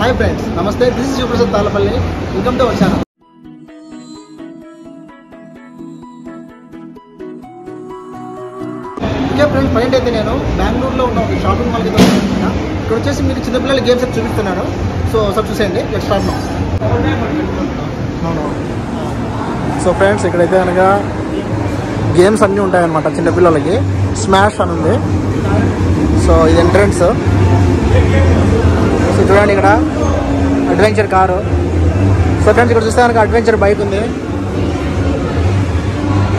Hi friends నమస్తే. This is Prasad Tallapalli welcome to our channel okay friends present అయితే నేను బెంగళూరులో ఉన్న ఒక షాపింగ్ మాల్కి అయితే ఇక్కడ వచ్చేసి మీకు చిన్నపిల్లల గేమ్స్ అయితే చూపిస్తున్నాను సో సార్ చూసేయండి. నెక్స్ట్ స్టార్ట్ సో ఫ్రెండ్స్ ఇక్కడైతే కనుక గేమ్స్ అన్నీ ఉంటాయన్నమాట చిన్నపిల్లలకి. స్మాష్ అని ఉంది. సో ఇది ఎంట్రన్స్ సో చూడండి ఇక్కడ. అడ్వెంచర్ కారు సో ఫ్రెండ్స్ ఇక్కడ చూస్తే కనుక అడ్వెంచర్ బైక్ ఉంది.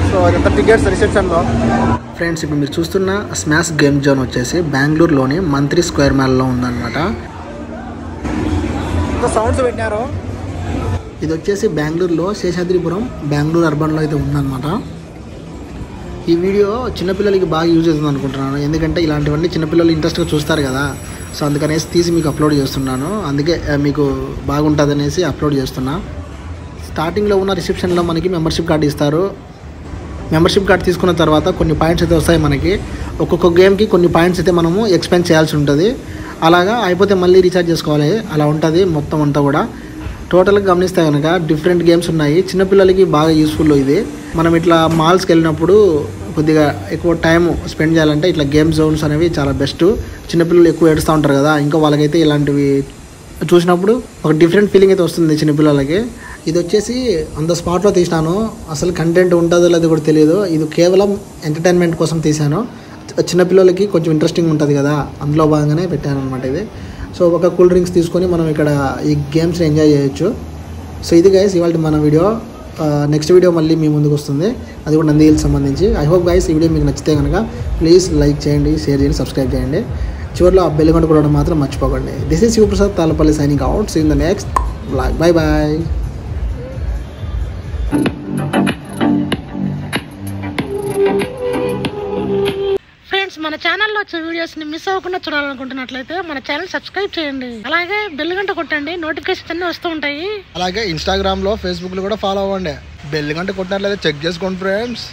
సో ఇదంతా టికెట్స్ రిసెప్షన్లో ఫ్రెండ్స్ ఇప్పుడు మీరు చూస్తున్న స్మాష్ గేమ్ జోన్ వచ్చేసి బెంగళూరులోని మంత్రి స్క్వేర్ మ్యాల్లో ఉందన్నమాట. సౌండ్స్ పెట్టినారు. ఇది వచ్చేసి బెంగళూరులో శేషాద్రిపురం బెంగళూరు అర్బన్లో అయితే ఉందన్నమాట. ఈ వీడియో చిన్నపిల్లలకి బాగా యూజ్ అవుతుంది అనుకుంటున్నాను. ఎందుకంటే ఇలాంటివన్నీ చిన్నపిల్లలు ఇంట్రెస్ట్గా చూస్తారు కదా. సో అందుకనేసి తీసి మీకు అప్లోడ్ చేస్తున్నాను. అందుకే మీకు బాగుంటుంది అనేసి అప్లోడ్ చేస్తున్నా. స్టార్టింగ్లో ఉన్న రిసెప్షన్లో మనకి మెంబర్షిప్ కార్డు ఇస్తారు. మెంబర్షిప్ కార్డు తీసుకున్న తర్వాత కొన్ని పాయింట్స్ అయితే వస్తాయి మనకి. ఒక్కొక్క గేమ్కి కొన్ని పాయింట్స్ అయితే మనము ఎక్స్పెండ్ చేయాల్సి ఉంటుంది. అలాగా అయిపోతే మళ్ళీ రీఛార్జ్ చేసుకోవాలి. అలా ఉంటుంది మొత్తం అంతా కూడా. టోటల్గా గమనిస్తే కనుక డిఫరెంట్ గేమ్స్ ఉన్నాయి. చిన్నపిల్లలకి బాగా యూస్ఫుల్ ఇది. మనం ఇట్లా మాల్స్కి వెళ్ళినప్పుడు కొద్దిగా ఎక్కువ టైం స్పెండ్ చేయాలంటే ఇట్లా గేమ్ జోన్స్ అనేవి చాలా బెస్ట్. చిన్నపిల్లలు ఎక్కువ ఏడుస్తూ ఉంటారు కదా ఇంకా వాళ్ళకైతే ఇలాంటివి చూసినప్పుడు ఒక డిఫరెంట్ ఫీలింగ్ అయితే వస్తుంది చిన్నపిల్లలకి ఇది వచ్చేసి అంత స్పాట్లో తీసినాను. అసలు కంటెంట్ ఉంటుందో లేదో కూడా తెలియదు. ఇది కేవలం ఎంటర్టైన్మెంట్ కోసం తీశాను. చిన్నపిల్లలకి కొంచెం ఇంట్రెస్టింగ్ ఉంటుంది కదా అందులో భాగంగానే పెట్టాను అనమాట ఇది. సో ఒక కూల్ డ్రింక్స్ తీసుకొని మనం ఇక్కడ ఈ గేమ్స్ని ఎంజాయ్ చేయొచ్చు. సో ఇది గైస్ ఇవాళ మన వీడియో. నెక్స్ట్ వీడియో మళ్ళీ మీ ముందుకు వస్తుంది. అది కూడా నంది హిల్స్ సంబంధించి. ఐ హోప్ గైస్ ఈ వీడియో మీకు నచ్చితే కనుక ప్లీజ్ లైక్ చేయండి షేర్ చేయండి సబ్స్క్రైబ్ చేయండి. చివరిలో ఆ బెల్లిగొండ కూడా మాత్రం మర్చిపోకండి. This is Shivaprasad Talapalli signing out see in the next blog bye bye మన ఛానల్లో వచ్చే వీడియోస్ని మిస్ అవ్వకుండా చూడాలనుకుంటున్నట్లయితే మన ఛానల్ సబ్స్క్రైబ్ చేయండి. అలాగే బెల్ గంట కొట్టండి. నోటిఫికేషన్స్ అన్ని వస్తూ ఉంటాయి. అలాగే ఇన్స్టాగ్రామ్లో ఫేస్బుక్లో కూడా ఫాలో అవ్వండి. బెల్ గంట కొట్టినట్లయితే చెక్ చేసుకోండి ఫ్రెండ్స్